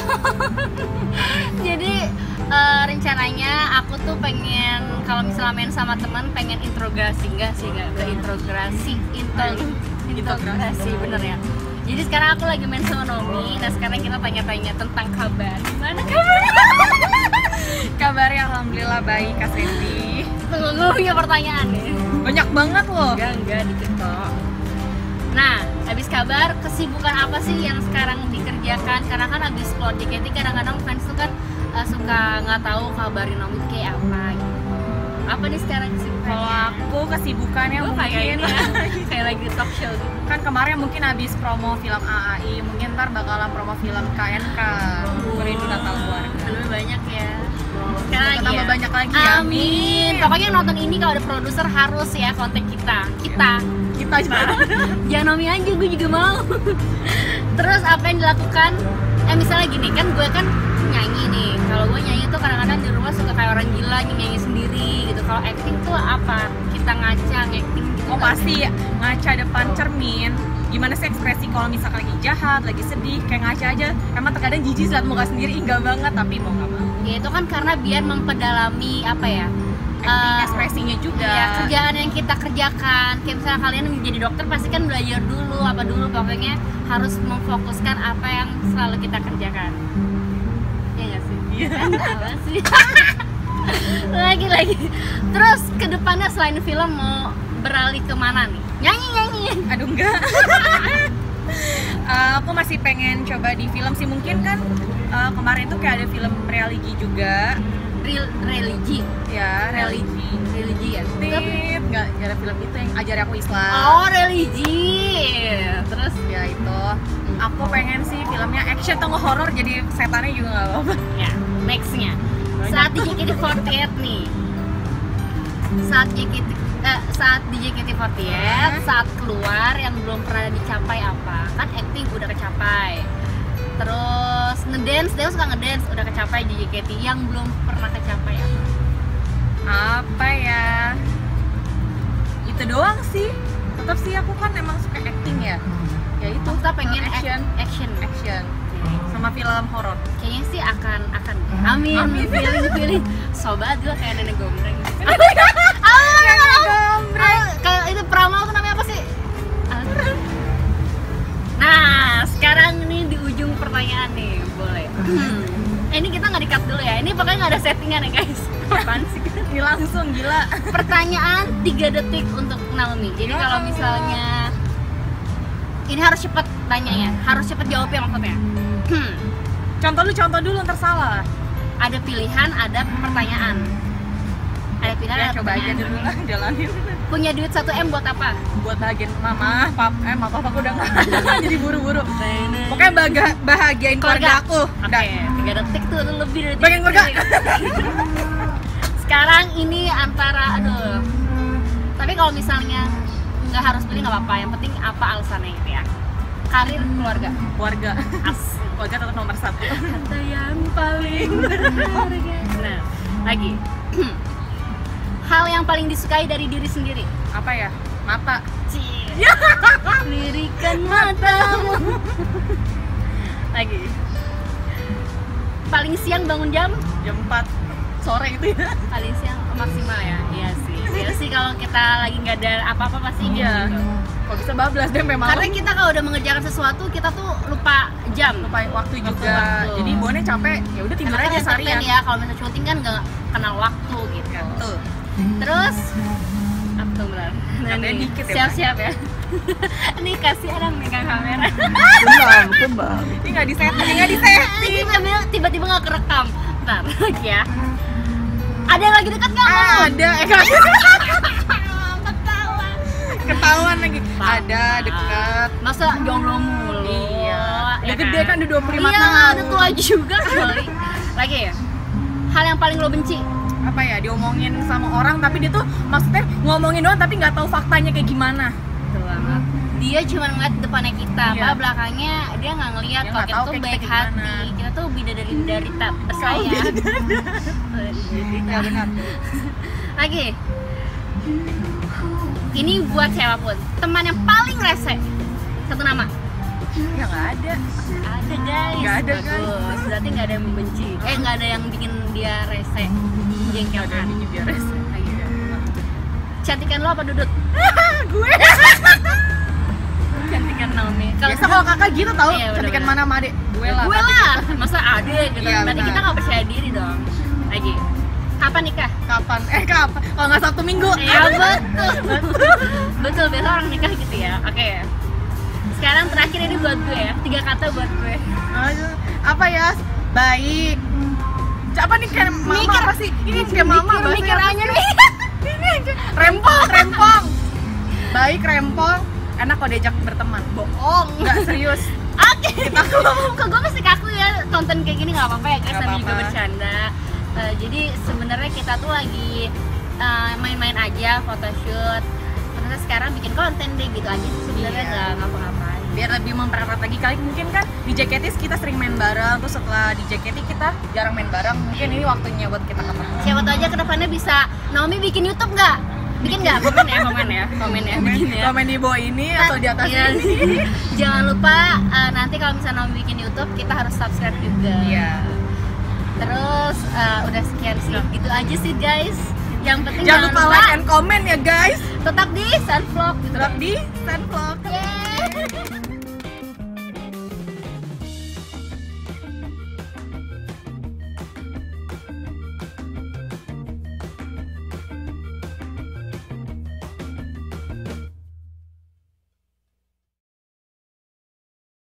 Jadi eh, rencananya aku tuh pengen kalau misalnya main sama teman pengen integrasi enggak sih enggak ke integ integrasi bener ya. Jadi sekarang aku lagi main sama Nomi. Nah sekarang kita tanya-tanya tentang kabar. Gimana kabar? Kabarnya alhamdulillah baik Kak Sandy. Tunggu, gue punya pertanyaan nih. Banyak banget loh. Enggak, enggak dikit kok. Nah, habis kabar kesibukan apa sih yang sekarang dikerjakan? Karena kan habis keluar JKT kadang-kadang fans tuh kan uh, suka nggak tahu kabarin Nomi kayak apa gitu. Apa nih sekarang kesibukannya? Kalau aku kesibukannya Gue kayak mungkin ini ya, kayak lagi talk show gitu. kan kemarin mungkin habis promo film AAI, mungkin ntar bakalan promo film KNK. Merindu Natal Keluarga. Lebih banyak ya. Sekarang lagi Tambah ya. banyak lagi ya. Amin. Pokoknya yang nonton ini kalau ada produser harus ya kontak kita. Kita. Kita juga. Jangan Nomi aja, gue juga mau. Terus apa yang dilakukan? Eh misalnya gini kan gue kan nyanyi nih. Kalau gue nyanyi tuh kadang-kadang di rumah suka kayak orang gila nyanyi sendiri gitu. Kalau acting tuh apa? Kita ngaca acting. Oh pasti. Ngaca depan cermin. Gimana sih ekspresi kalau misalkan lagi jahat, lagi sedih, kayak ngaca aja. Emang terkadang jijik liat muka sendiri, enggak banget tapi mau nggak mau. Ya itu kan karena biar mempedalami apa ya? acting eh, ekspresinya juga. ya kerjaan yang kita kerjakan. Kayak misalnya kalian menjadi dokter pasti kan belajar dulu apa dulu pokoknya harus memfokuskan apa yang selalu kita kerjakan. Ya nggak sih? Iya. Kan sih? Lagi lagi. Terus ke depannya selain film mau beralih ke mana nih? Nyanyi nyanyi. Aduh enggak. Eh, aku masih pengen coba di film sih. Mungkin kan eh, kemarin tuh kayak ada film religi juga. Real, religi? Ya religi. Religi ya. Tit, nggak ada film itu yang ajari aku Islam. Oh religi. Terus? Ya itu. Aku pengen sih filmnya action. Atau horor jadi setannya juga nggak apa-apa. Ya nextnya. Saat di JKT48 nih saat JKT eh, saat di JKT48 saat keluar yang belum pernah dicapai apa? Kan acting udah kecapai. Terus ngedance dia suka ngedance udah kecapai di JKT yang belum pernah kecapai apa? Apa ya? Itu doang sih. Tetap sih aku kan emang suka acting ya. Ya itu. Kita pengen action. action. Action. Action sama film horor. Kayaknya sih akan akan. Amin. Amin. feeling feeling sobat gue kayak nenek gombreng sekarang nih di ujung pertanyaan nih boleh. Eh, ini kita nggak di-cut dulu ya ini pokoknya nggak ada settingan ya guys. Apaan sih? Ini langsung gila. Pertanyaan 3 detik untuk Naomi. Jadi kalau misalnya ini harus cepet tanyanya harus cepet jawabnya maksudnya. Contoh lu contoh dulu ntar salah. Ada pilihan ada pertanyaan. Ada pilihan ya ada coba aja pertanyaan. dulu lah jalanin punya duit 1 m buat apa? Buat bahagian mama pap eh mama papa aku udah nggak ada. Jadi buru-buru. Pokoknya baga bahagiain keluarga. aku. Oke udah. tiga detik tuh udah lebih dari tiga keluarga. sekarang ini antara aduh. Tapi kalau misalnya nggak harus pilih nggak apa-apa. Yang penting apa alasannya gitu ya? Karir keluarga. Keluarga. As. Keluarga tetap nomor satu. Kata yang paling berharga nah lagi hal yang paling disukai dari diri sendiri? Apa ya? Mata. Cie. lirikan matamu. Lagi. Paling siang bangun jam? Jam 4 sore itu ya. Paling siang maksimal ya? Iya sih. Iya sih kalau kita lagi nggak ada apa-apa pasti Iya. gitu. kok bisa bablas deh memang karena kita kalau udah mengerjakan sesuatu kita tuh lupa jam. Lupa waktu juga. waktu. jadi bonnya capek ya udah tidur Karena aja seharian. ya kalau misalnya syuting kan nggak kenal waktu gitu terus? Tuh benar ada dikit ya, siap-siap ya. Ini kasih orang megang kamera. Kembang kembang ini nggak di setting nggak di setting tiba-tiba nggak kerekam. Ntar lagi ya. Ada yang lagi dekat nggak ada. Eh ketawa. Ketahuan lagi. Ada dekat masa jomblo mulu? Iya. ya Udah gede kan, udah 25 iya tahun. udah tua juga kali. Lagi ya. Hal yang paling lo benci apa ya diomongin sama orang tapi dia tuh maksudnya ngomongin doang tapi nggak tahu faktanya kayak gimana. Betul banget. dia cuma ngeliat depannya kita Iya. apa belakangnya dia nggak ngeliat kalau kita tuh baik kita hati. Gimana. kita tuh beda dari dari tak bersayap ya benar. Lagi ini buat siapa pun. Teman yang paling rese. Satu nama ya nggak ada Ada guys. Nggak ada, Bagus. Berarti nggak ada yang membenci. Eh nggak ada yang bikin dia rese, jengkelkan. Ini biar rese. Iya. Cantikan lo apa dudut? gue Cantikan Naomi. Kalau biasa kalau kakak gitu tahu Iya, cantikan mana sama adek gue lah gue lah, masa ada gitu. Iya, Berarti kita nggak percaya diri dong. Lagi. Kapan nikah? kapan eh kapan kalau nggak sabtu minggu Iya betul, betul, betul. Biasa orang nikah gitu ya. Oke. Sekarang terakhir ini buat gue ya. Tiga kata buat gue. Aduh, apa ya baik apa nih kayak mama Mikir. apa sih ini kayak mama Mikir, mikir apa aja nih. ini aja rempong rempong baik rempong enak kalau diajak berteman bohong nggak serius Oke. Kok gue masih kaku ya tonton kayak gini nggak apa-apa ya guys. Sambil juga bercanda. Eh, jadi sebenarnya kita tuh lagi eh, main-main aja photoshoot. Terus sekarang bikin konten deh gitu aja sebenarnya Iya. nggak ngapa-ngapain. Biar lebih mempererat lagi kali mungkin kan di JKT kita sering main bareng terus setelah di JKT kita jarang main bareng mungkin ini waktunya buat kita ketemu Siapa tahu aja ke depannya bisa Naomi bikin YouTube nggak? Bikin nggak? Komen ya, komen ya, komen ya, bikin ya. komen di bawah ini atau di atas Iya. ini Jangan lupa eh, nanti kalau misalnya Naomi bikin YouTube kita harus subscribe juga. iya Terus eh, udah sekian sih, gitu aja sih guys. Yang penting jangan lupa like and comment ya guys tetap di Sunvlog gitu. tetap di Sunvlog Yeay. Ha ha ha!